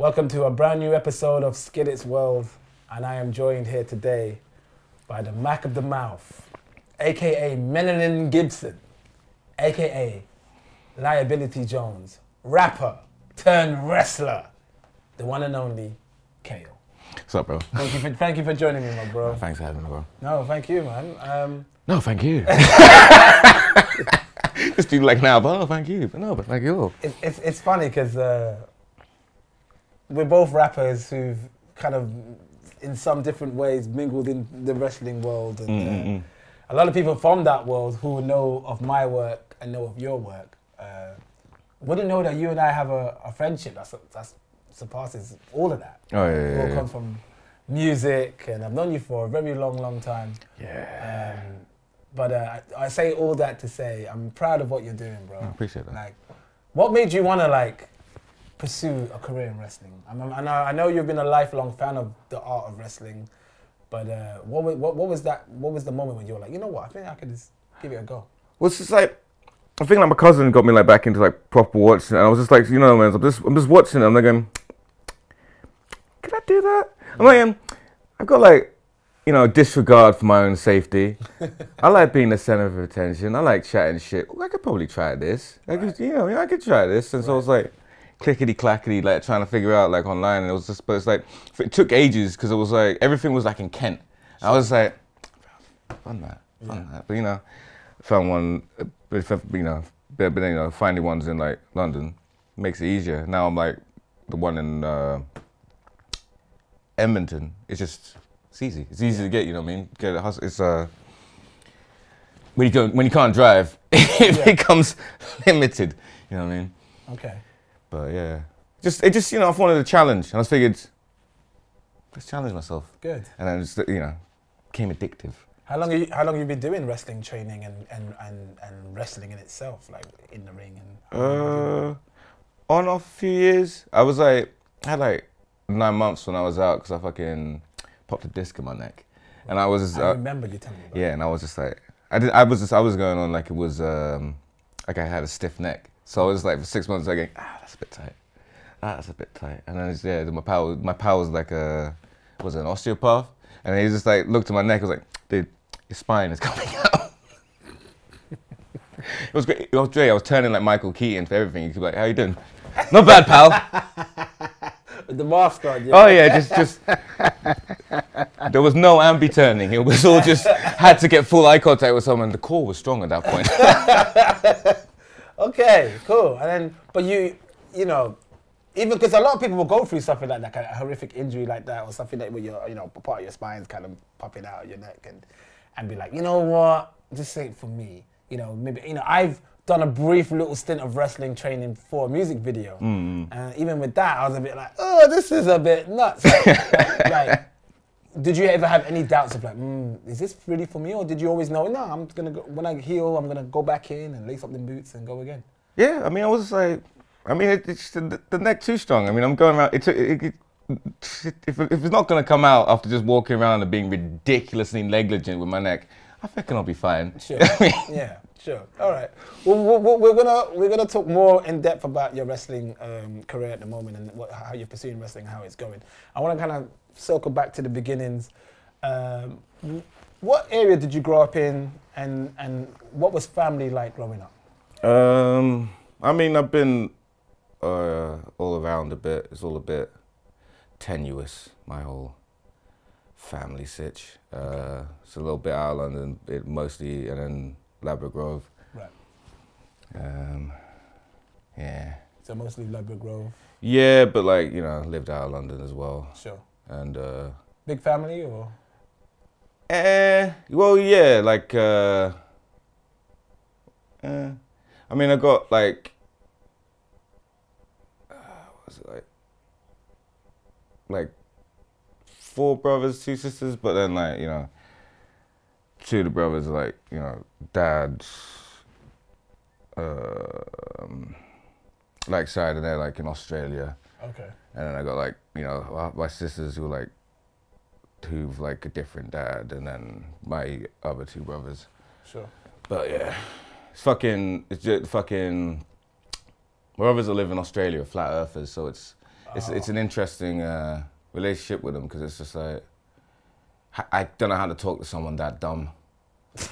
Welcome to a brand new episode of Skillit's World, and I am joined here today by the Mac of the Mouth, aka Melanin Gibson, aka Liability Jones, rapper turned wrestler, the one and only Kao. What's up, bro? Thank you for, thank you for joining me, my bro. Thanks for having me, bro. No, thank you, man. Um, No, thank you. Just do like now, but oh, thank you. But no, but thank you. it, it's, it's funny because uh, we're both rappers who've kind of, in some different ways, mingled in the wrestling world. And uh, Mm-mm-mm. a lot of people from that world who know of my work and know of your work uh, wouldn't know that you and I have a, a friendship that's, that's surpasses all of that. Oh, yeah, It all yeah, comes from music, and I've known you for a very long, long time. yeah. Um, but uh, I, I say all that to say I'm proud of what you're doing, bro. I appreciate that. Like, what made you want to like pursue a career in wrestling? I, mean, I know you've been a lifelong fan of the art of wrestling, but uh, what, what what was that? What was the moment when you were like, you know what? I think I could just give it a go. Well, it's just like I think like my cousin got me like back into like proper watching, and I was just like, you know, man, I'm just I'm just watching it. I'm like, going, can I do that? I'm like, um, I've got like, you know, disregard for my own safety. I like being the center of attention. I like chatting shit. I could probably try this. I could, you know, I could try this. And so I was like, clickety clackety, like trying to figure out like online. And it was just, but it's like, it took ages because it was like everything was like in Kent. I was like, fun that, fun that. But you know, found one, you know, but, but then, you know, finding ones in like London makes it easier. Now I'm like the one in uh, Edmonton. It's just it's easy. It's easy to get. You know what I mean? Get a It's uh when you go when you can't drive, it Yeah. becomes limited. You know what I mean? Okay. But yeah, just it just you know I wanted a challenge, and I figured let's challenge myself, Good. and then just you know became addictive. How long you, how long have you been doing wrestling training and, and, and, and wrestling in itself, like in the ring and? Uh, on off a few years. I was like, I had like nine months when I was out because I fucking popped a disc in my neck, and I was just, I uh, remember you telling me about. yeah, and I was just like, I did, I was just, I was going on like it was, um, like I had a stiff neck, so I was like for six months like, ah, that's a bit tight, ah, that's a bit tight, and then yeah, my pal, my pal was like a, was an osteopath, and he just like looked at my neck, I was like, dude, your spine is coming out. It was great. It was great. I was turning like Michael Keaton for everything. He'd be like, "How you doing?" Not bad, pal. The mask on. Yeah. Oh yeah, just just. there was no ambi turning. It was all just had to get full eye contact with someone. The core was strong at that point. Okay, cool. And then, but you, you know, even because a lot of people will go through something like that, kind of horrific injury like that, or something that where your, you know, part of your spine's kind of popping out of your neck, and and be like, you know what, this ain't for me. You know, maybe you know, I've done a brief little stint of wrestling training for a music video, mm-hmm. and even with that, I was a bit like, oh, this is a bit nuts. Like, like, did you ever have any doubts of like, mm, is this really for me, or did you always know, no, I'm gonna go when I heal, I'm gonna go back in and lace up the boots and go again? yeah, I mean, I was like, I mean, it, it's the, the neck too strong. I mean, I'm going around. It, it, it, if, if it's not gonna come out after just walking around and being ridiculously negligent with my neck, I reckon I'll be fine. Sure. yeah, sure. All right. Well, we- we- we're gonna we're gonna talk more in depth about your wrestling um, career at the moment and what, how you're pursuing wrestling, how it's going. I want to kind of circle back to the beginnings. Um, what area did you grow up in, and and what was family like growing up? Um, I mean, I've been uh, all around a bit. It's all a bit tenuous. My whole family sitch. Uh, it's a little bit out of London, it mostly, and then Ladbroke Grove. Right. Um, yeah, So mostly Ladbroke Grove. yeah, but like you know, lived out of London as well, Sure. And uh, Big family or? eh, well, yeah, like uh, eh, I mean, I got like, uh, what was it like, like four brothers, two sisters, but then like you know, two of the brothers are like you know, dad's, um, like side, and they're like in Australia. Okay. And then I got like, you know, uh, my sisters who like, who've like a different dad, and then my other two brothers. Sure. But yeah, it's fucking, it's just fucking, my brothers that live in Australia flat earthers, so it's, it's it's an interesting uh, relationship with them because it's just like I don't know how to talk to someone that dumb.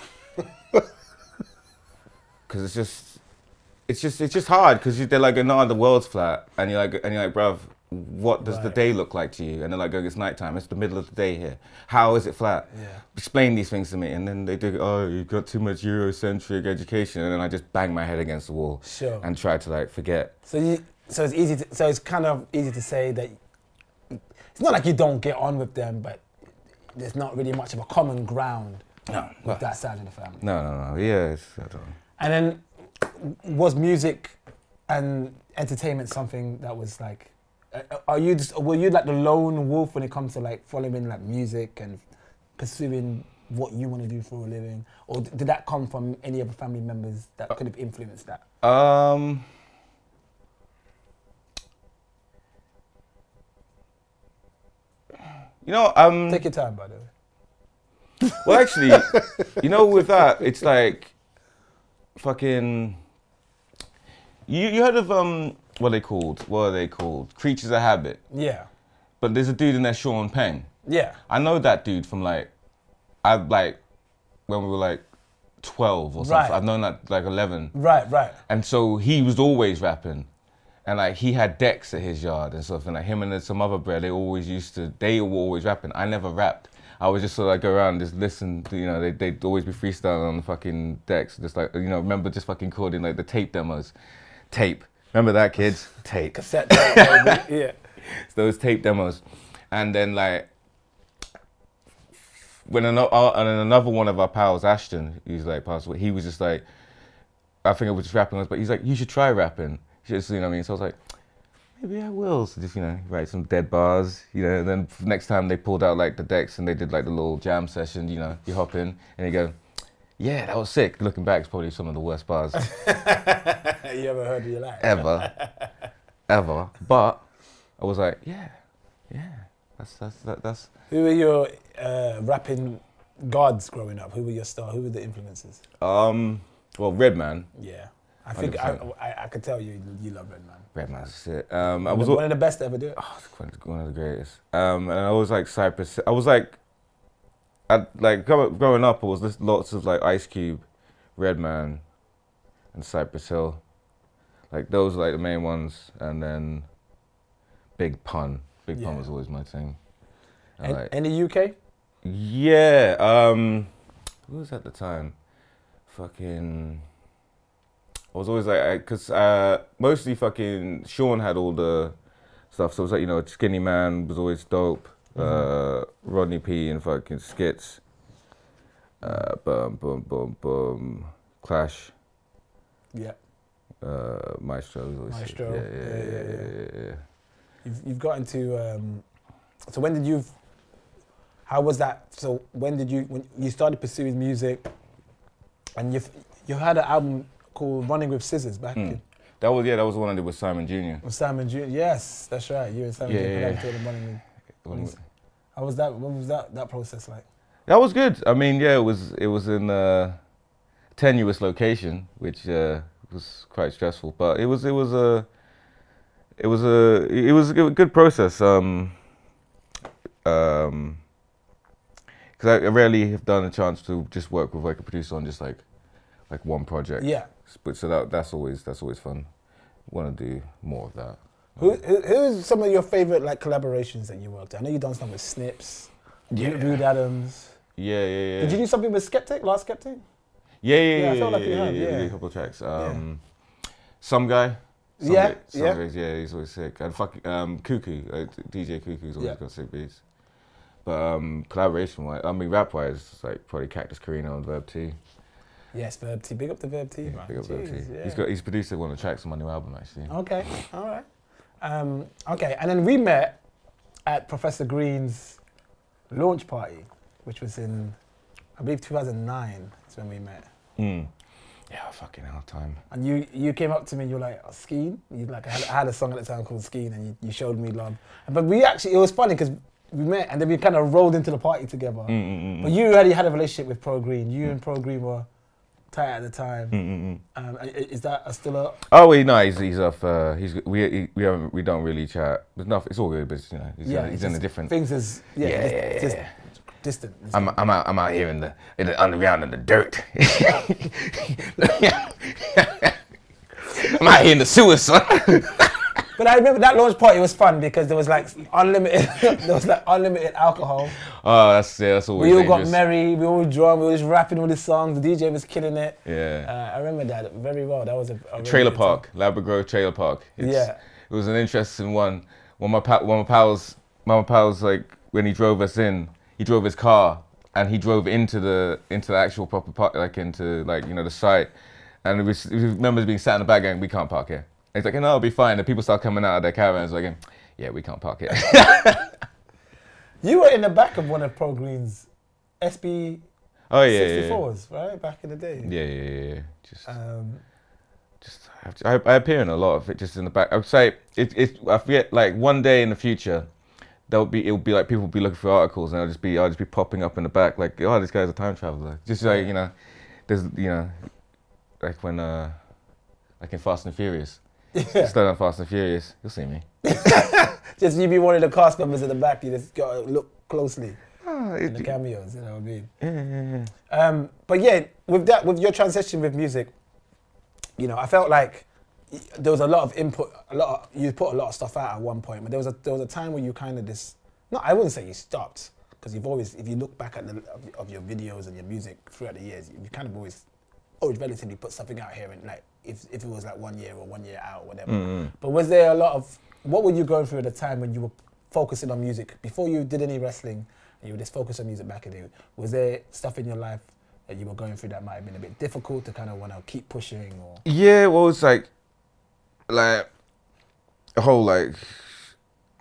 Because it's just it's just it's just hard because they're like, no, the world's flat, and you're like, and you're like, bruv, what does the day look like to you? And they're like, oh, it's nighttime. It's the middle of the day here. How is it flat? Yeah. Explain these things to me, and then they do. Oh, you've got too much Eurocentric education, and then I just bang my head against the wall Sure. and try to like forget. So you, so it's easy. To, so it's kind of easy to say that it's not like you don't get on with them, but there's not really much of a common ground No, with that side of the family. no, no, no. Yeah, I don't. And then was music and entertainment something that was like, are you just, were you like the lone wolf when it comes to like following like music and pursuing what you want to do for a living, or did that come from any other family members that could have influenced that? Um. You know, um. Take your time, by the way. Well, actually, you know, with that, it's like fucking. You you heard of um what are they called? What are they called? Creatures of Habit. Yeah, But there's a dude in there, Sean Penn. yeah, I know that dude from like, I like when we were like twelve or something. Right. I've known that like eleven. right, right. And so he was always rapping. And like he had decks at his yard and stuff. And like him and some other bro, they always used to, they were always rapping. I never rapped. I would just sort of like go around and just listen to, you know, they, they'd always be freestyling on the fucking decks. Just like, you know, remember just fucking recording like the tape demos. Tape. Remember that, kids? Tape. Cassette tape, yeah. It's those tape demos. And then like, when another, uh, and another one of our pals, Ashton, who's like passed away, he was just like, I think I was just rapping, but he's like, you should try rapping. Just, you know what I mean? So I was like, maybe I will. So just, you know, write some dead bars, you know, and then next time they pulled out like the decks and they did like the little jam session, you know, you hop in and you go, yeah, that was sick. Looking back, it's probably some of the worst bars you ever heard of your life? ever, ever. But I was like, yeah, yeah, that's, that's, that, that's, Who were your uh, rapping gods growing up? Who were your star? Who were the influences? um, well, Redman, Yeah, I think I, 100%. I, I could tell you you love Redman. Redman's shit. Um, I was one of the best to ever do it. Oh, it's one of the- one of the greatest. Um, and I was like Cypress. I was like, I like growing up. it was just lots of like Ice Cube, Redman, and Cypress Hill. Like those were like the main ones, and then Big Pun. Big Pun was always my thing. And, like, in the UK? yeah. Um, who was at the time? Fucking. I was always like, because uh, mostly fucking Sean had all the stuff. So it was like, you know, Skinnyman was always dope. Uh, Rodney P and fucking Skitz. Uh, boom, boom, boom, boom. Clash. Yeah. Uh, Maestro was always sick. Maestro, Yeah, yeah, yeah, yeah. You've, you've got into. Um, so when did you? How was that? So when did you when you started pursuing music? And you you had an album called Running with Scissors back Mm. in That was yeah, that was the one I did with Simon Jr. with Simon Jr. Yes, that's right. You and Simon Yeah, Jr. yeah, yeah. Running with. How was that? What was that that process like? That was good. I mean, yeah, it was it was in a tenuous location, which uh, was quite stressful. But it was it was a it was a it was a good process. Um, um, because I I rarely have done a chance to just work with like a producer on just like like one project. Yeah. But so that that's always that's always fun. Want to do more of that. Who, who who's some of your favorite like collaborations that you worked? on? I know you done some with Snips, Yeah. Rude Adams. Yeah, yeah, yeah. Did you do something with Skeptic? Last Skeptic? Yeah, yeah, Yeah, yeah. felt yeah, like you yeah, had, yeah, yeah. yeah, A couple of tracks. Um, Some guy. Some Yeah, guy- some yeah. guys, yeah, he's always sick. And fuck, um, Cuckoo, uh, DJ Cuckoo's always Yeah. got sick beats. But um, collaboration wise, I mean, rap wise, it's like probably Cactus Carino and Verb T. Yes, Verb T. Big up the Verb T, Yeah, big up Verb T. Yeah. He's got he's produced one of the tracks on my new album actually. Okay, all right. Um, okay, and then we met at Professor Green's launch party, which was in, I believe, 2009. Is when we met. Mm. Yeah, fucking hell, time. And you, you came up to me and you were like, oh, Skeen? You like, I had, I had a song at the time called Skeen and you, you showed me love. But we actually, it was funny because we met and then we kind of rolled into the party together. Mm, mm, mm, But mm. you already had a relationship with Pro Green. You and Pro Green were tight at the time. Mm-mm-mm. Um, i- i- is that a still a Oh, wait, no, he's he's off. Uh, he's we we haven't we don't really chat. There's nothing. It's all good, but you know, he's, yeah? in, he's in a different. things is yeah, Yeah, just, yeah, just yeah. distant. I'm I'm out I'm out here in the in the underground in the dirt. I'm out here in the sewer, son. But I remember that launch party was fun because there was like unlimited, there was like unlimited alcohol. Oh, that's yeah, that's always We all got dangerous. merry, we all drunk, we were just rapping all the songs. The DJ was killing it. Yeah. Uh, I remember that very well. That was a, a Trailer. Park, Ladbroke Grove Trailer Park. It's, Yeah. It was an interesting one. One of my pa- one my pals, one of my pals, like when he drove us in, he drove his car and he drove into the into the actual proper park, like into like you know the site. And it was, it was members being sat in the back going, "We can't park here." He's like, "No, it'll be fine." And people start coming out of their caravans like, "Yeah, we can't park here." You were in the back of one of Pro Green's SB oh yeah, yeah, yeah. 64s, right? Back in the day. Yeah, yeah, yeah, yeah. Just, Um, just I, I, I appear in a lot of it, just in the back. I would say it, it. I forget, like one day in the future, there'll be it'll be like people will be looking for articles, and I'll just be I'll just be popping up in the back, like, oh, this guy's a time traveler. Just like you know, there's you know, like when uh, like in Fast and Furious. Yeah. Start on Fast and Furious, you'll see me. Just you be one of the cast members in the back. You just gotta look closely in the cameos. You know what I mean? yeah, yeah, yeah. Um, but yeah, with that, with your transition with music, you know, I felt like there was a lot of input. A lot of, you put a lot of stuff out at one point, but there was a there was a time where you kind of just no, I wouldn't say you stopped because you've always, if you look back at the of, of your videos and your music throughout the years, you kind of always always relatively put something out here and like if, if it was like one year or one year out or whatever. Mm-hmm. But was there a lot of what were you going through at the time when you were focusing on music before you did any wrestling and you were just focused on music back in the day? Was there stuff in your life that you were going through that might have been a bit difficult to kind of want to keep pushing or Yeah, well, it's like, like, the whole like,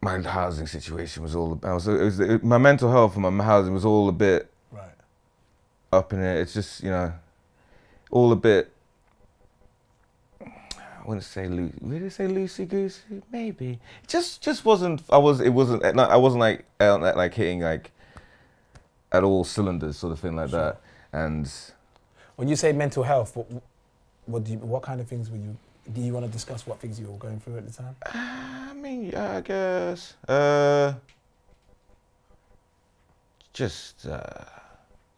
my housing situation was all about. so It was, it, my mental health and my housing was all a bit right? up in it. It's just you know, all a bit. I wouldn't say loose. Would it say loosey goosey? Maybe. It just just wasn't. I was. It wasn't. I wasn't like out like hitting like at all cylinders sort of thing like that. And When you say mental health, what, what do you, what kind of things were you? Do you want to discuss what things you were going through at the time? I mean, yeah, I guess. Uh, just, uh,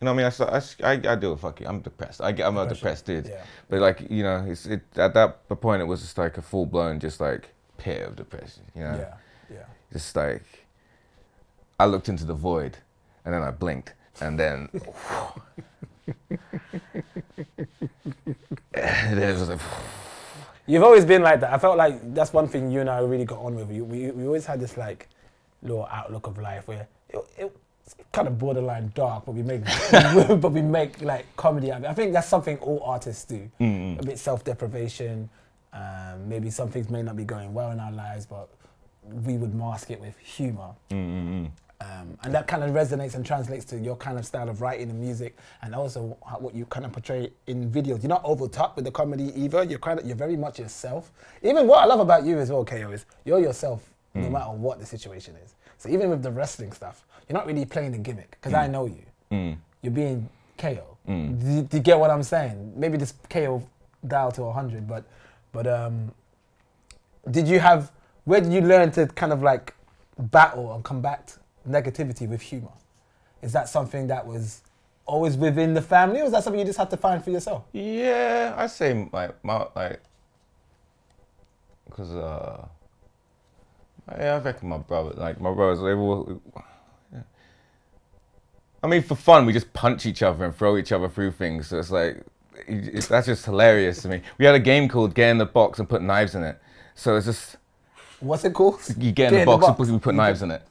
you know, what I mean, I, I, I, I do it. Fuck it, I'm depressed. I, get- I'm a depressed dude. Yeah. But like, you know, it's it at that point it was just like a full blown, just like pit of depression. You know, Yeah. Yeah. just like I looked into the void, and then I blinked, and then. and then it was like. You've always been like that. I felt like that's one thing you and I really got on with. We, we, we always had this like little outlook of life where it, it, it's kind of borderline dark, but we make but we make like comedy out of it. I think that's something all artists do. A bit self deprivation. Um, maybe some things may not be going well in our lives, but we would mask it with humor. Um, and that kind of resonates and translates to your kind of style of writing and music, and also how, what you kind of portray in videos. You're not over top with the comedy either. You're kind of you're very much yourself. Even what I love about you as well, KO, is you're yourself no matter what the situation is. So even with the wrestling stuff, you're not really playing the gimmick because I know you. You're being KO. Do, you- do you get what I'm saying? Maybe this KO dial to 100, but but um, did you have where did you learn to kind of like battle and combat negativity with humor is that something that was always within the family or is that something you just had to find for yourself Yeah, I say like my like because uh yeah, I reckon my brother like my brothers they were. I mean, for fun, we just punch each other and throw each other through things. So it's like it's, that's just hilarious to me. We had a game called Get in the Box and put knives in it. So it's just what's it called you get in the box, and put, we put knives in it.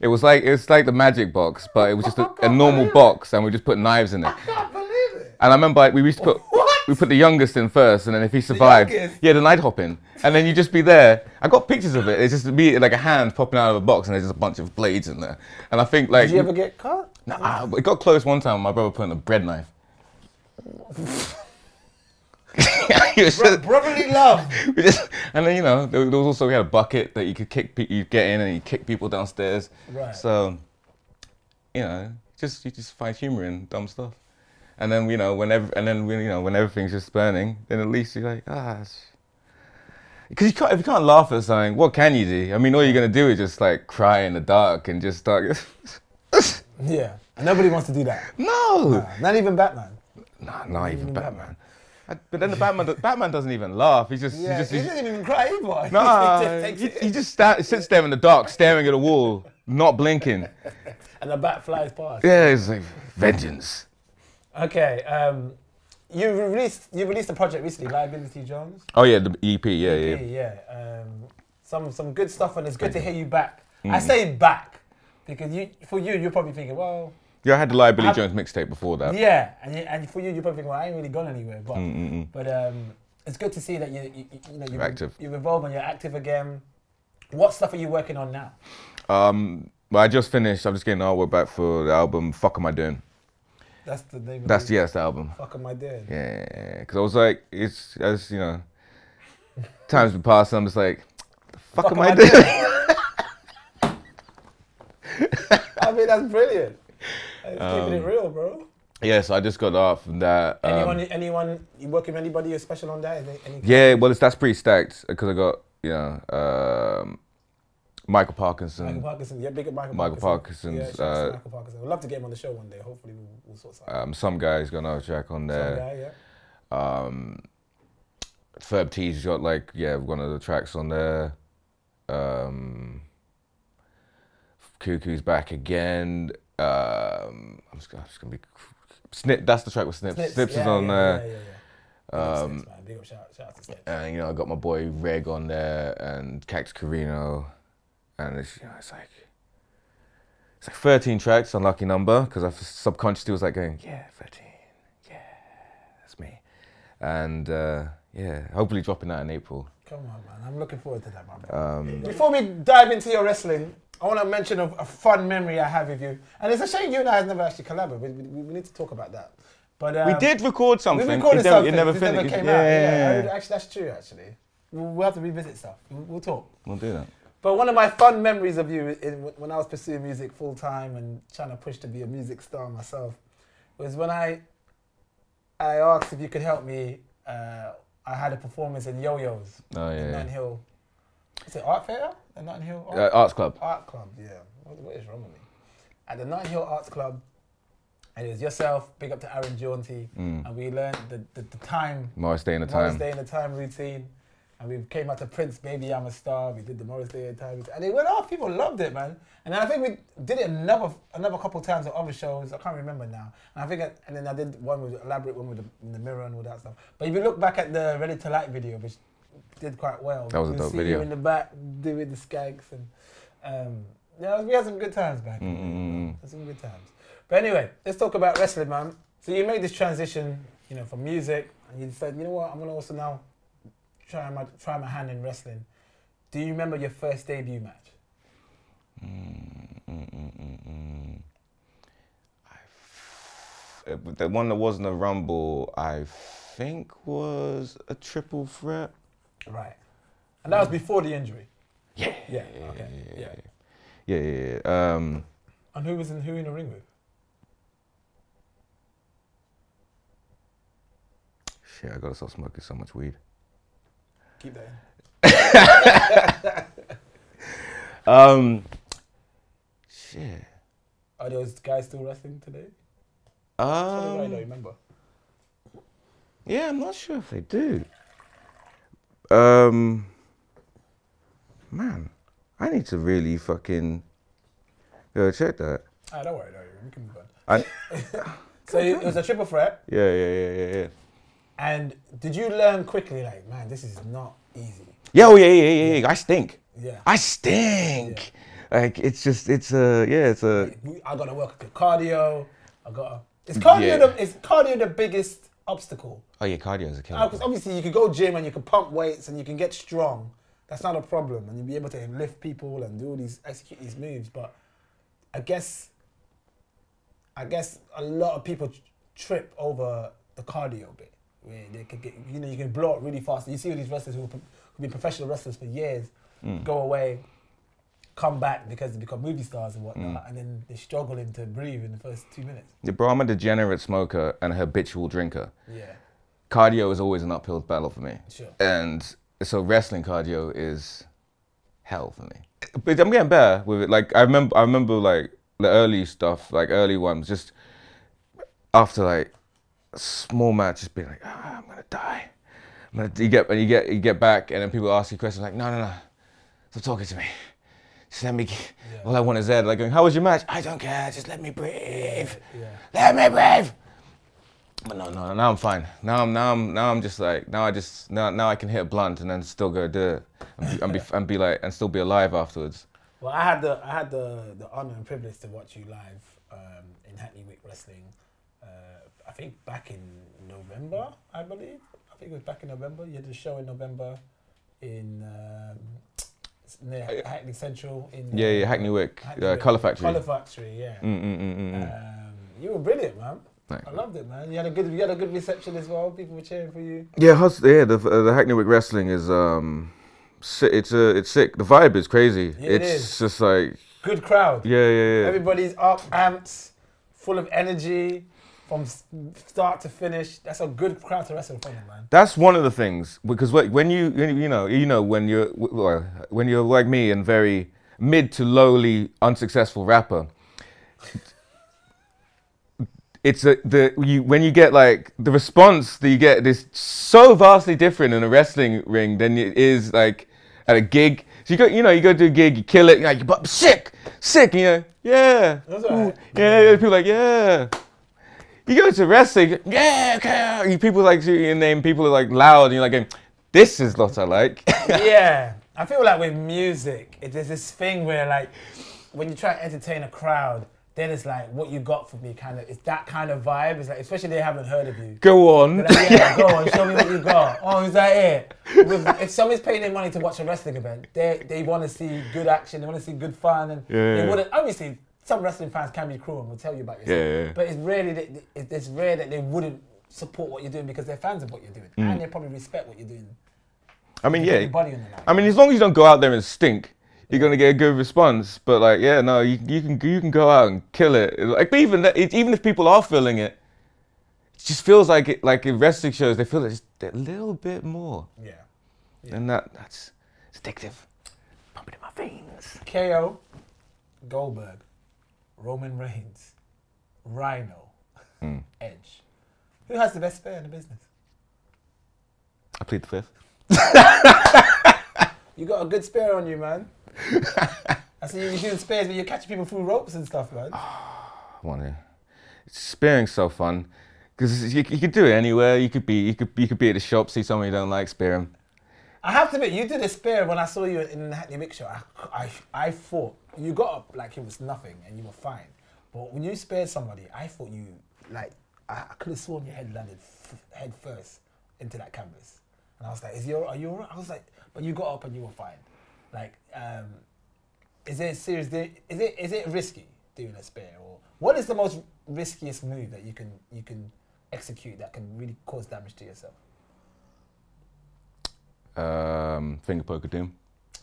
It was like it's like the magic box, but it was just a, a normal box, and we just put knives in it. I can't believe it And I remember like, we used to put? we put the youngest in first, and then if he survived, youngest? yeah, then I'd hop in, and then you'd just be there. I got pictures of it. It's just me like a hand popping out of a box, and there's just a bunch of blades in there. And I think like did you ever get caught Nah, it got close one time. My brother put in a bread knife. Was brotherly love just, and then you know there, was also we had a bucket that you could kick you get in and you kick people downstairs Right. so you know just you just find humor in dumb stuff And then you know when ev- and then when you know when everything's just burning, then at least you're like ah. Because you can't if you can't laugh at something, what can you do? I mean, all you're gonna do is just like cry in the dark and just start. Yeah. And nobody wants to do that. no, Nah, not even Batman. nah, not even even Batman. I- But then the Batman, do- Batman doesn't even laugh. He's just, he just, he doesn't even cry either. nah, he just he just sta- sits there in the dark, staring at a wall, not blinking. and the bat flies past. Yeah, it's like vengeance. Okay. Um, you released you released a project recently, Liability Jones. Oh yeah, the EP, yeah, yeah. Yeah. yeah. Um, some some good stuff, and it's good to hear you back. Mm. I say back because you for you you're probably thinking, well, Yeah, I had the Liability Jones mixtape before that. yeah, and you, and for you you're probably thinking, well, I ain't really gone anywhere, but Mm-mm-mm. but um, it's good to see that you you, you know you're, You're active. You're evolved and you're active again. What stuff are you working on now? Um, well, I just finished. I'm just getting artwork back for the album. Fuck am I doing? That's the name. of That's the yeah, that's the album. Fuck am I doing? Yeah, because I was like, it's as you know, times been passed. I'm just like, the fuck, am, I doing? I mean, that's brilliant. It's Um, keeping it real, bro. yeah, so I just got off from that. um, Anyone, anyone, you working with anybody special on that? any Yeah, well, it's, that's pretty stacked because I got you know um, Micall Parkinson. Micall Parkinson, yeah, big Micall, Micall Parkinson. Yeah, Parkinson's, uh, Micall Parkinson. We'd love to get him on the show one day. Hopefully, we'll, we'll sort something. Um, some guys got another track on there. Some guy, yeah. Um, Verb T's got like yeah one of the tracks on there. Um, Cuckoo's back again. Um, I'm just, I'm just gonna be Snip. That's the track with Snips. Snips, is yeah, on yeah, there. Yeah, yeah, yeah. Um, Snips, man. Big up, shout, shout out to Snips. and you know I got my boy Reg on there and Cactus Carino, and it's you know it's like it's like 13 tracks, unlucky number, because I subconsciously was like going yeah 13, yeah that's me, and uh, yeah hopefully dropping that in April. Come on, man. I'm looking forward to that, man. Um, Before we dive into your wrestling, I want to mention a, a fun memory I have with you. And it's a shame you and I have never actually collaborated. We, we, we need to talk about that. But um, we did record something. We something. recorded it, never- something. it never just finished. Never came yeah, out. yeah, Yeah, yeah. actually, that's true. Actually, we'll, we'll have to revisit stuff. We'll, we'll talk. We'll do that. But one of my fun memories of you in, when I was pursuing music full time and trying to push to be a music star myself was when I I asked if you could help me. Uh, I had a performance in Yo-Yo's Oh in yeah. Notting Hill. Is it Art Fair? The Notting Hill Art. Uh, Arts Club. Art Club. Yeah. What, what is wrong with me? At the Notting Hill Arts Club, and it was yourself. Big up to Aaron Jaunty, Mm. and we learned the, the, the time Morris Day in the Morris time. Day in the Time routine. And we came out to Prince, Baby I'm a Star. We did the Morris Day Time. And it went off. People loved it, man. And then I think we did it another another couple times at other shows. I can't remember now. And I think, I, and then I did one with elaborate one with the, the mirror and all that stuff. But if you look back at the Ready to Light video, which did quite well. That was a dope see video. You in the back doing the skags and um, yeah, we had some good times back. Mm, mm, mm, Had some good times. But anyway, let's talk about wrestling, man. So you made this transition, you know, from music, and you said, you know what, I'm gonna also now try my try my hand in wrestling. Do you remember your first debut match? mm, mm, mm, mm, mm. I f- uh, the one that wasn't a rumble, I think was a triple threat. Right. And that was before the injury. Yeah. Yeah. Okay. Yeah. Yeah, yeah, yeah. Um, And who was in who in the ring with? shit, I gotta stop smoking so much weed. Keep that. Um, shit. Are those guys still wrestling today? Right, I don't Um, remember. yeah, I'm not sure if they do. Um, man, I need to really fucking go check that. Ah, don't worry, don't worry. We can move on. I, So it was a triple threat. yeah, yeah, yeah, yeah, yeah. And did you learn quickly, like, man, this is not easy? Yeah, oh yeah, yeah, yeah, yeah. I stink. Yeah. I stink. Like it's just, it's a, yeah, it's a. I gotta work at cardio. I gotta. Is cardio Yeah. the is cardio the biggest obstacle? Oh yeah, cardio is a killer. Uh, because obviously you can go gym and you can pump weights and you can get strong. That's not a problem, and you'll be able to lift people and do all these execute these moves. But I guess, I guess a lot of people trip over the cardio bit. Where they could get, you know, you can blow up really fast. You see all these wrestlers who who've been professional wrestlers for years Mm. go away, come back because they become movie stars and whatnot, Mm. and then they're struggling to breathe in the first two minutes. Yeah, bro, I'm a degenerate smoker and a habitual drinker. Yeah, Cardio is always an uphill battle for me. sure. And so wrestling cardio is hell for me. But I'm getting better with it. Like I remember, I remember like the early stuff, like early ones, just after like small match, just being like, ah, I'm gonna die. I'm gonna, you get and you get you get back, and then people ask you questions like, no, no, no, stop talking to me. Just let me. Yeah. All I want is Ed. Like, going, how was your match? I don't care. Just let me breathe. Yeah. Let me breathe. But no, no, now I'm fine. Now I'm, now I'm, now I'm just like, now I just, now, now I can hit a blunt and then still go do it, and be, and be, and be like, and still be alive afterwards. Well, I had the I had the the honor and privilege to watch you live um, in Hackney Wick Wrestling. Uh, think back in November, I believe. I think it was back in November. You did a show in November in um, near Hackney Central. In Yeah, uh, yeah, Hackney Wick, Hackney uh, Wick. Colour Factory. Colour Factory, yeah. Mm, mm, mm, mm, mm. Um, you were brilliant, man. Thank I loved it, man. You had a good you had a good reception as well. People were cheering for you. Yeah, hus- yeah. The uh, the Hackney Wick wrestling is um, si- it's uh, it's sick. The vibe is crazy. Yeah, it it's just like Good crowd. yeah, yeah, yeah. Everybody's up, amps, full of energy from start to finish. That's a good crowd to wrestle in front of, man. That's one of the things because when you you know you know when you're when you're like me and very mid to lowly unsuccessful rapper. It's a the you when you get like the response that you get is so vastly different in a wrestling ring than it is like at a gig. So you go you know you go to a gig you kill it you're like but sick sick you know yeah right. yeah, yeah people like yeah. You go to wrestling, yeah, okay. You people like your name, people are like loud, and you're like, this is what I like. yeah, I feel like with music, it, there's this thing where like when you try to entertain a crowd, then it's like what you got for me kind of. It's that kind of vibe. It's like especially they haven't heard of you. Go on. Like, yeah, go on, show me what you got. Oh, is that it? With, if somebody's paying their money to watch a wrestling event, they they want to see good action, they want to see good fun, and Yeah. they wouldn't. Obviously, some wrestling fans can be cruel and will tell you about yourself. Yeah, yeah. But it's rarely that it's rare that they wouldn't support what you're doing because they're fans of what you're doing, mm. and they probably respect what you're doing. I mean, yeah. body on the. I mean, as long as you don't go out there and stink, you're gonna get a good response. But like, yeah, no, you, you can you can go out and kill it. Like, but even that, it, even if people are feeling it, it just feels like it. Like in wrestling shows, they feel it just a little bit more, yeah. and that that's it's addictive. Pump it in my veins. KO, Goldberg, Roman Reigns, Rhino, Hmm. Edge. Who has the best spear in the business? I plead the fifth. You got a good spear on you, man. I see you doing spears, but you're catching people through ropes and stuff, man. one here. Spearing's so fun because you, you could do it anywhere. You could be you could you could be at the shop, see someone you don't like, spear him. I have to admit, you did a spear when I saw you in the Hackney Wick show. I, I, I thought you got up like it was nothing and you were fine. But when you spared somebody, I thought you, like, I, I could have sworn your head landed head first into that canvas. And I was like, is you, are you all right? I was like, but you got up and you were fine. Like, um, is it serious? Is it, is it risky doing a spear? Or what is the most riskiest move that you can, you can execute that can really cause damage to yourself? Um, finger poke of doom.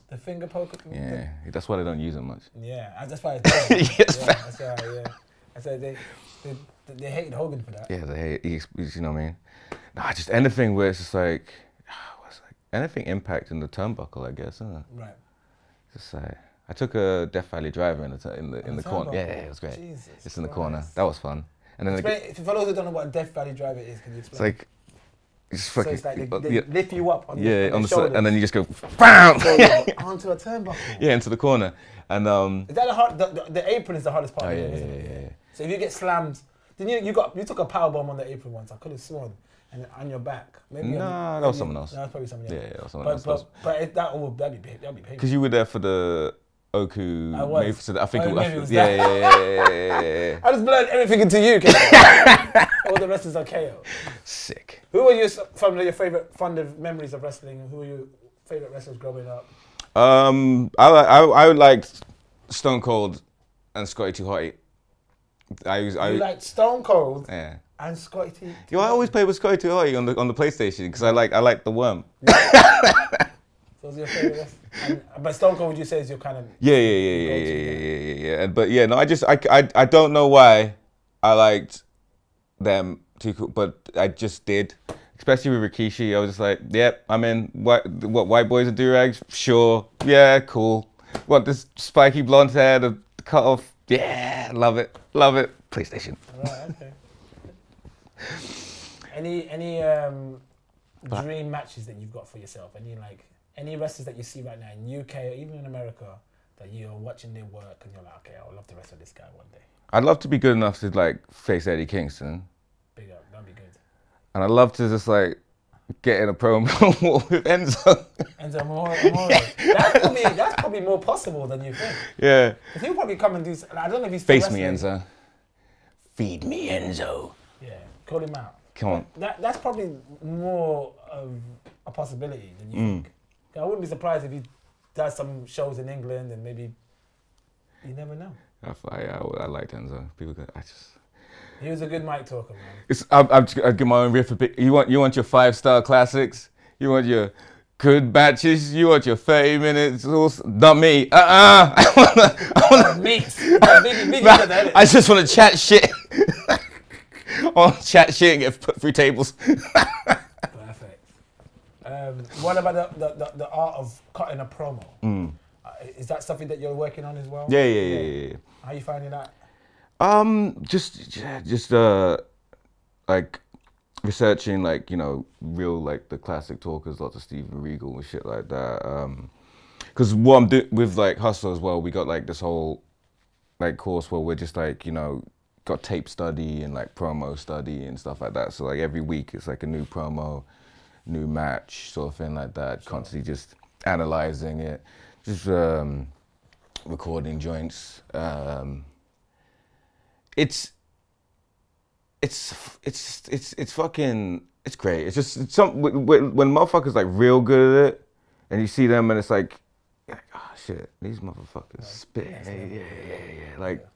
The finger poke? the- Yeah, that's why they don't use it much. Yeah, that's why it's. Yes, yeah, that's why, yeah. That's why they, they, they hated Hogan for that. Yeah, they hate you you know what I mean. Nah, just anything where it's just like, what's like anything impacting the turnbuckle, I guess. Isn't it? Right. Just like I took a Death Valley driver in the in the in the the corner. Yeah, yeah, it was great. Jesus Just in the corner. That was fun. And then Explain, if for those who don't know what a Death Valley driver is, can you it's explain? like, it's so fucking it's like they, they yeah, lift you up on yeah, the, on the side, shoulders, and then you just go, bam, so onto a turnbuckle. yeah, into the corner, and um, Is that the hard? The, the, the apron is the hardest part. oh of yeah, yeah, yeah, yeah, yeah. So if you get slammed, then you you got you took a power bomb on the apron once. I could have sworn, and on your back. Maybe on- Nah, that was maybe- someone else. No, that's probably someone Yeah, else. yeah, that was someone But else. But, but it, that will that'd be that'd be painful. Because you were there for the Oku. I was. Maybe, so I think Oh, it, think- it was yeah, that. yeah, yeah, yeah, yeah, yeah, yeah. I just blurred everything into you. All the rest is are KO. Sick. Who are your from your favorite fond memories of wrestling? Who are your favorite wrestlers growing up? Um, I I I would like Stone Cold and Scotty Too Hotty. I I you like Stone Cold yeah. and Scotty T. Yo, I always play with Scotty Too Hotty on the on the PlayStation because I like I like the worm. So Those are your favorite. And, but Stone Cold, would you say is your kind of Yeah, yeah, yeah, yeah, yeah, yeah, yeah, yeah, yeah. But yeah, no, I just I, I, I don't know why I liked them too, cool, but I just did. Especially with Rikishi, I was just like, yep, I'm in. What what white boys are do rags? Sure, yeah, cool. What this spiky blonde hair, the cut off? Yeah, love it, love it. PlayStation. Right, okay. any any um, dream matches that you've got for yourself? Any like any wrestlers that you see right now in UK or even in America that you're watching their work and you're like, okay, I would love to wrestle this guy one day. I'd love to be good enough to like face Eddie Kingston, Big up, that'd be good. and I'd love to just like get in a promo with Enzo. Enzo Amore. that's probably that's probably more possible than you think. yeah. 'Cause he'll probably come and do. I don't know if he's Face me. Enzo. Feed me, Enzo. Yeah, call him out. Come on. That that's probably more of a possibility than you Mm. think. I wouldn't be surprised if he does some shows in England and maybe you never know. I, I, I, like Enzo. People, go, I just. He was a good mic talker, man. It's. I, I, I give my own riff. A bit. You want, you want your five star classics. You want your good batches. You want your thirty minutes. Not me. Uh uh I wanna. I wanna. Meat. Yeah, Biggie, Biggie said that, innit? I just want to chat shit. I want to chat shit and get put through tables. Perfect. Um, what about the, the, the, the art of cutting a promo? Uh, is that something that you're working on as well? Yeah, yeah, yeah, yeah. yeah. How you finding that? Um, just just uh, like researching like you know real like the classic talkers, lots of Steven Regal and shit like that. Um, because what I'm doing with like Hustle as well, we got like this whole like course where we're just like you know got tape study and like promo study and stuff like that. So like every week it's like a new promo, new match sort of thing like that. Constantly just analyzing it, just um, recording joints. Um, it's it's it's it's it's fucking it's great. It's just it's some when, motherfuckers like real good at it, and you see them and it's like, like oh shit, these motherfuckers spit. Yeah, yeah, yeah, yeah. Like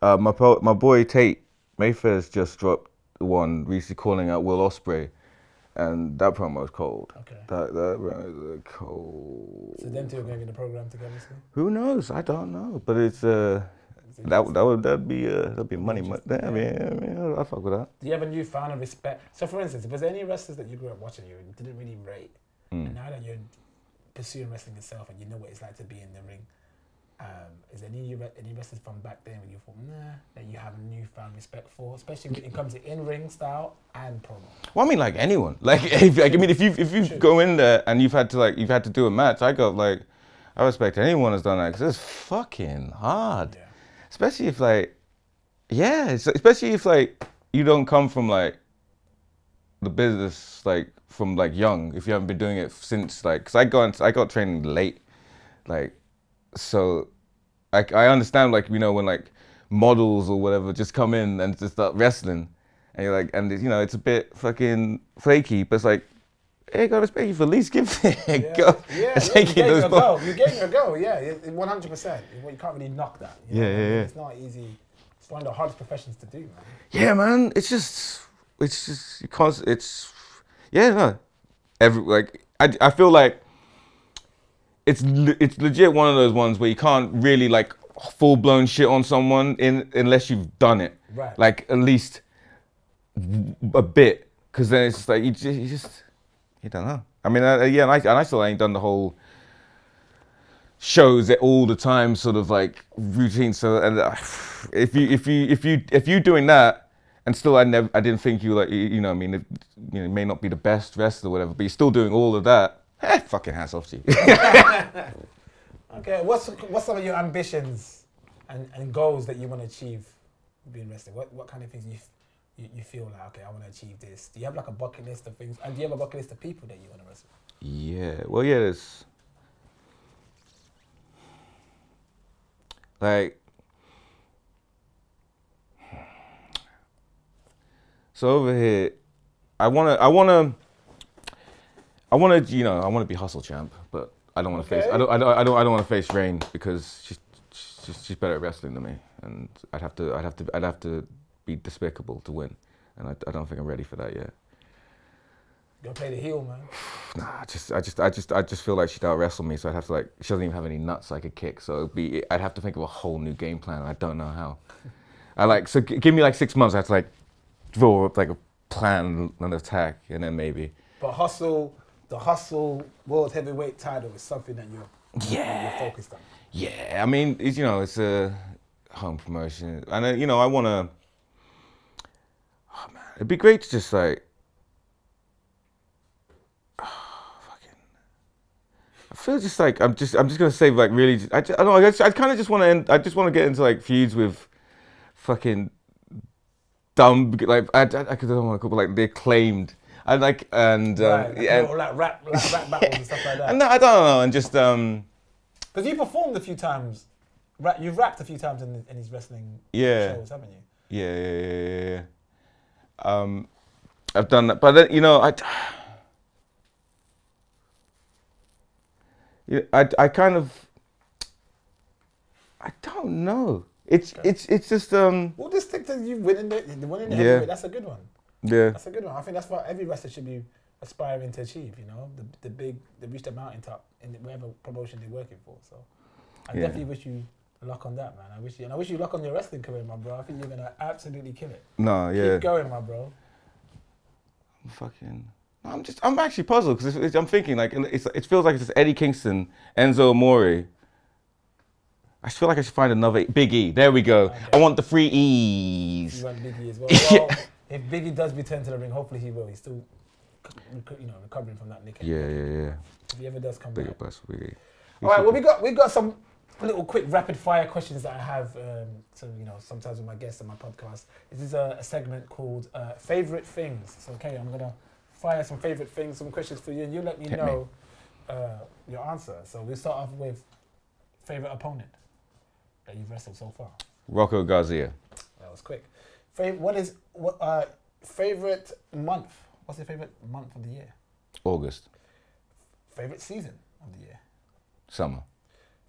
uh, my po- my boy Tate Mayfairs just dropped one recently calling out Will Ospreay, and that promo is cold. Okay. That that promo is cold. So them two are going to be in the program together soon? Who knows? I don't know, but it's uh. That that would that'd be uh that'd be money. Mo- I mean, I mean, I fuck with that. Do you have a new newfound respect? So, for instance, was there any wrestlers that you grew up watching you didn't really rate, Hmm. and now that you're pursuing wrestling yourself and you know what it's like to be in the ring, um, is there any any wrestlers from back then when you thought, nah, that you have newfound respect for, especially when it comes to in-ring style and promo? Well, I mean, like anyone. Like, if, like I mean, if you if you True. go in there and you've had to like you've had to do a match, I go like, I respect anyone who's done that because it's fucking hard. Yeah. Especially if like, yeah, especially if like you don't come from like the business like from like young. If you haven't been doing it since like, cause I got I got training late, like, so, like I understand like you know when like models or whatever just come in and just start wrestling, and you're like, and you know it's a bit fucking flaky, but it's like. Hey, gotta respect you for at least giving it a Yeah, go. yeah, and yeah, you taking gave those a go. You're getting a go, yeah, one hundred percent. You can't really knock that. you Yeah, I yeah, mean? yeah. It's not easy. It's one of the hardest professions to do, man. Yeah, man. It's just, it's just, you can't, it's, yeah, no. Every, like, I, I feel like it's, it's legit one of those ones where you can't really, like, full blown shit on someone in unless you've done it. Right. Like, at least a bit. Because then it's just like, you just, you just, you don't know. I mean, uh, yeah, and I, and I still ain't done the whole shows it all the time sort of like routine so and uh, if you if you if you if you doing that and still I never I didn't think you like you you know I mean it, you know, may not be the best wrestler or whatever but you're still doing all of that eh, fucking hands off to you Okay, what's what's some of your ambitions and, and goals that you want to achieve being wrestling? What what kind of things you, you you feel like okay, I want to achieve this? Do you have like a bucket list of things? And do you have a bucket list of people that you want to wrestle? yeah well yeah there's like so over here I want to I want to I want to you know I want to be hustle champ but I don't want to face I don't I don't I don't, I don't want to face Rain because she's, she's she's better at wrestling than me and I'd have to I'd have to I'd have to be despicable to win and I, I don't think I'm ready for that yet Go play the heel, man. Nah, I just, I just, I just, I just feel like she'd out wrestle me. So I'd have to like, she doesn't even have any nuts I could kick. So it'd be, I'd have to think of a whole new game plan. I don't know how. I like, so g- give me like six months. I have to like draw up like a plan, an attack, and then maybe. But hustle, the hustle world heavyweight title is something that you're, Yeah. you're focused on. Yeah, I mean, it's, you know, it's a home promotion, and uh, you know, I want to. Oh man, it'd be great to just like. fucking. I feel just like I'm just I'm just gonna say like really just, I, just, I don't know I, just, I kind of just want to end I just want to get into like feuds with fucking dumb like I, I, I could don't want to call like the acclaimed I like and um, right, like, yeah all like rap, like rap battles and stuff like that. and no, I don't know and just um Because you performed a few times. Ra- you've rapped a few times in, in these wrestling Yeah. shows, haven't you? Yeah, yeah, yeah, yeah. Um, I've done that, but then you know, I, I, I kind of, I don't know. It's, it's, it's just, um, Well, just stick to you winning the, the winning the Yeah. heavyweight. That's a good one. Yeah, That's a good one. I think that's what every wrestler should be aspiring to achieve. You know, the the big, the reach the mountaintop in whatever promotion they're working for. So, I Yeah. definitely wish you luck on that, man. I wish you, and I wish you luck on your wrestling career, my bro. I think you're gonna absolutely kill it. no, yeah, Keep going, my bro. I'm fucking. I'm just, I'm actually puzzled because I'm thinking like it's, it feels like it's just Eddie Kingston, Enzo Amore. I feel like I should find another Big E. There we go. I want the free E's. You want Biggie as well. well if Biggie does return to the ring, hopefully he will. He's still, you know, recovering from that nick. Yeah, yeah, yeah. If he ever does come Big back. up Big E. All right. Well, we got we got some little quick rapid fire questions that I have. Um, so you know, sometimes with my guests on my podcast, this is a, a segment called uh, favorite things. So okay, I'm gonna fire some favorite things, some questions for you, and you let me Hit me. know uh, your answer. So we start off with favorite opponent that you've wrestled so far. Rocco Garcia. That was quick. Fav- what is what uh, favorite month? What's your favorite month of the year? August. Favorite season of the year? Summer.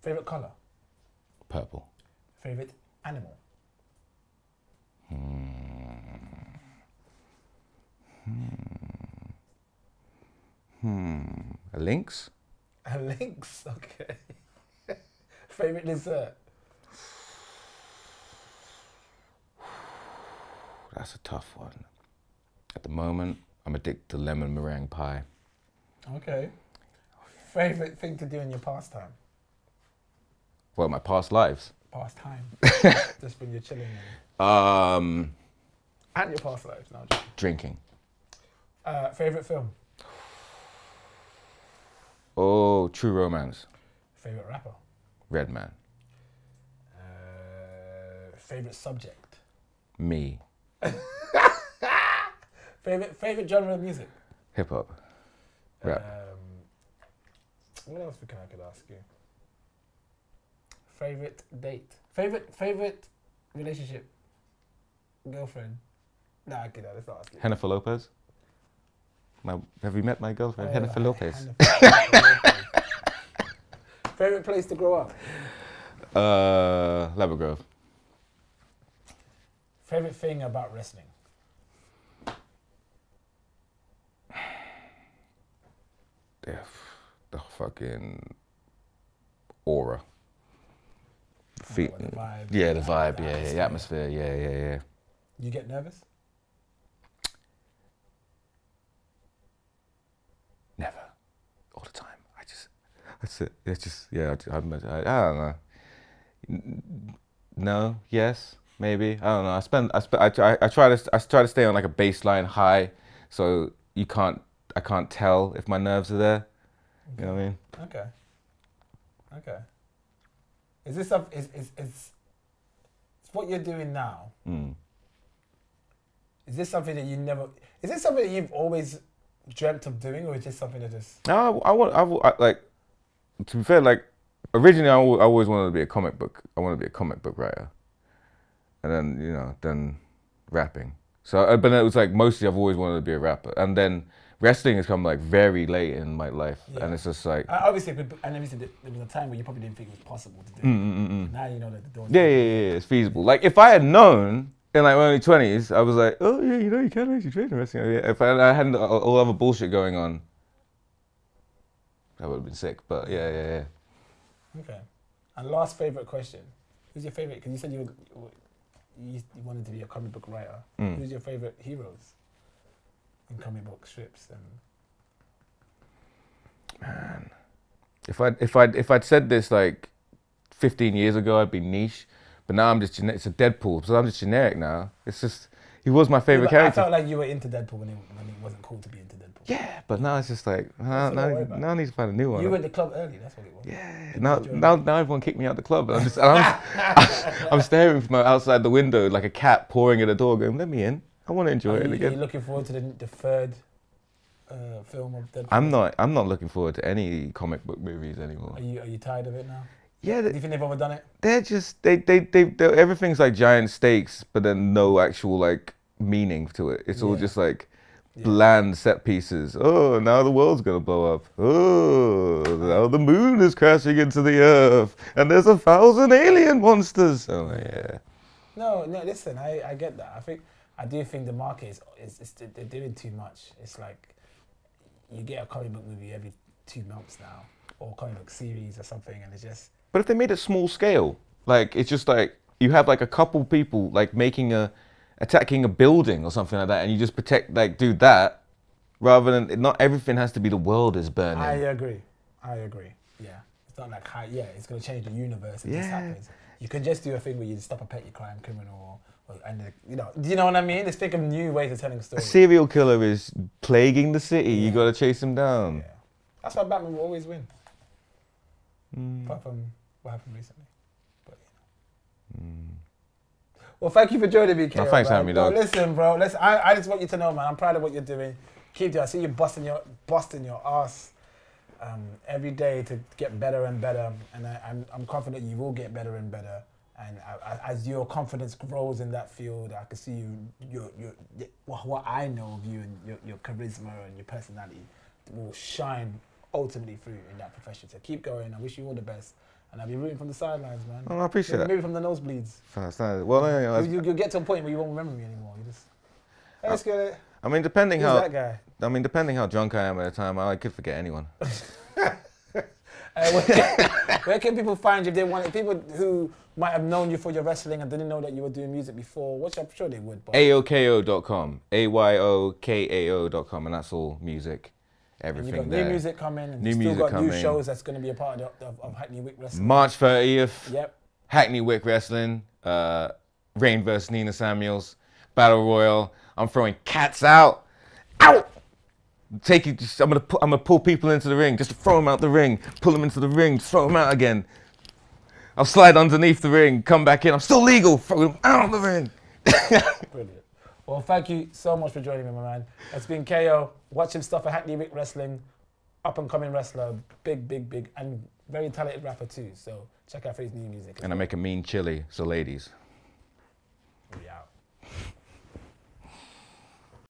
Favorite color? Purple. Favorite animal? Hmm. A lynx? A lynx. Okay. favorite dessert? That's a tough one. At the moment, I'm addicted to lemon meringue pie. Okay. Favorite thing to do in your pastime? Well, my past lives. Pastime. Just when you're chilling. Um, And, your past lives. No, drinking. uh, favorite film? Oh, True Romance. Favorite rapper? Redman. Uh, favorite subject? Me. Favorite favorite genre of music? Hip hop. Rap. Um, what else can I could ask you? Favorite date? Favorite favorite relationship? Girlfriend? Nah, get that. Let's not ask you. Jennifer Lopez. My, have you met my girlfriend, Oh, Jennifer Lopez? Favorite place to grow up? Uh, Labrador. Favorite thing about wrestling? The, the fucking aura. Oh, Fe- What, the vibe? yeah, the vibe. The Yeah, yeah, the atmosphere. Yeah, yeah, yeah. You get nervous? Never. All the time. I just. That's it. It's just. Yeah. I, I, I don't know. No. Yes. Maybe. I don't know. I spend. I spend. I try. I try to. I try to stay on like a baseline high, so you can't. I can't tell if my nerves are there. You know what I mean? Okay. Okay. Is this some, is, is, is, is what you're doing now? Mm. Is this something that you never? Is this something that you've always dreamt of doing, or is this something that just? No, I, I want. I, I like. To be fair, like originally, I, I always wanted to be a comic book. I wanted to be a comic book writer, and then you know, then rapping. So, uh, but it was like mostly I've always wanted to be a rapper, and then wrestling has come like very late in my life, Yeah. and it's just like, Uh, obviously, and obviously, there there was a time where you probably didn't think it was possible to do. mm, mm, mm, mm. Now you know that the doors. yeah, yeah, yeah, yeah, it's feasible. Like if I had known in like my early twenties, I was like, oh yeah, you know, you can actually train in wrestling. Yeah, If I, I hadn't all other bullshit going on, That would have been sick. But yeah, yeah, yeah. Okay. And last favorite question: Who's your favorite? Because you said you, were, you you wanted to be a comic book writer. Mm. Who's your favorite heroes in comic book strips? And Man, if I if I if I'd said this like 15 years ago, I'd be niche. But now I'm just it's a Deadpool, so I'm just generic now. It's just he was my favorite I character. I felt like you were into Deadpool when it, when it wasn't cool to be into Deadpool. Yeah, but now it's just like now, now, now I need to find a new one. You were in the club early. That's what it was. yeah, now, now now everyone kicked me out the club. and I'm just I'm, I'm staring from outside the window like a cat pouring at a door, going, "Let me in. I want to enjoy Are it you, are you looking forward to the, the third uh, film of Deadpool? I'm not I'm not looking forward to any comic book movies anymore. Are you are you tired of it now? Yeah, Do they, you think they've overdone it? they're just they they they everything's like giant stakes, but then no actual like meaning to it. It's all Yeah. just like Yeah. bland set pieces. Oh, now the world's gonna blow up. Oh, now the moon is crashing into the earth, and there's a thousand alien monsters. Oh yeah, No, no. Listen, I, I get that. I think I do think the market is, is, is they're doing too much. It's like you get a comic book movie every two months now, or a comic book series or something, and it's just but if they made it small scale, like it's just like you have like a couple people like making a attacking a building or something like that, and you just protect like do that rather than not everything has to be the world is burning. I agree. I agree. Yeah, it's not like high, yeah, it's gonna change the universe. Just Yeah. happens. You can just do a thing where you stop a petty crime criminal, or, and you know, do you know what I mean? Just think of new ways of telling a A serial killer is plaguing the city. You Yeah. gotta chase him down. Yeah. That's why Batman will always win. Mm. Apart from what happened recently. But, you know. Mm. Well, thank you for joining me, Kao, thanks for having me, dog. Listen, bro. Listen, I, I just want you to know, man. I'm proud of what you're doing. Keep doing. I see you busting your busting your ass um, every day to get better and better, and I, I'm I'm confident you will get better and better. And I, I, as your confidence grows in that field, I can see you, your, your, your, what what I know of you and your, your charisma and your personality will shine ultimately through in that profession. So keep going. I wish you all the best, and I'll be rooting from the sidelines, man. Oh, I appreciate Maybe that. from the nosebleeds. Well, you know, You, you'll get to a point where you won't remember me anymore. You just, hey, let's get it. I mean, depending Who's how that guy? I mean, depending how drunk I am at the time, I could forget anyone. Uh, where, where can people find you if they want? People who might have known you for your wrestling and didn't know that you were doing music before, which I'm sure they would. But AyoKAO.com, A Y O K A O.com, and that's all music, and you everything got there. new music coming, and New still music got new shows that's going to be a part of, the, of, of Hackney Wick Wrestling. March 30th, Yep. Hackney Wick Wrestling, uh, Rain versus Nina Samuels, Battle Royal. I'm throwing cats out. Out! Take you. I'm gonna. Pu- I'm gonna pull people into the ring. Just to throw them out the ring. Pull them into the ring. Throw them out again. I'll slide underneath the ring. Come back in. I'm still legal. Throw them out of the ring. Brilliant. Well, thank you so much for joining me, my man. It's been Kao, watching stuff at Hackney Wick Wrestling, up and coming wrestler, big, big, big, and very talented rapper too. So check out for his new music. And well. I make a mean chili, so ladies. We out.